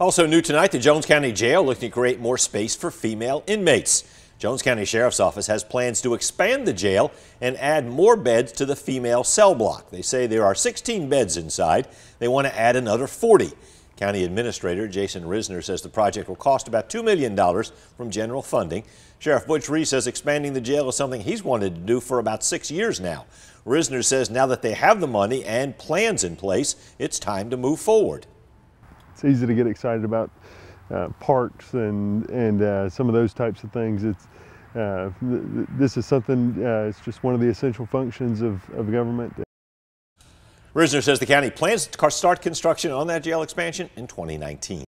Also new tonight, the Jones County Jail looking to create more space for female inmates. Jones County Sheriff's Office has plans to expand the jail and add more beds to the female cell block. They say there are 16 beds inside. They want to add another 40. County Administrator Jason Risner says the project will cost about $2 million from general funding. Sheriff Butch Reece says expanding the jail is something he's wanted to do for about six years now. Risner says now that they have the money and plans in place, it's time to move forward. It's easy to get excited about uh, parks and and uh, some of those types of things. It's uh, th this is something. Uh, it's just one of the essential functions of, of government. Risner says the county plans to start construction on that jail expansion in 2019.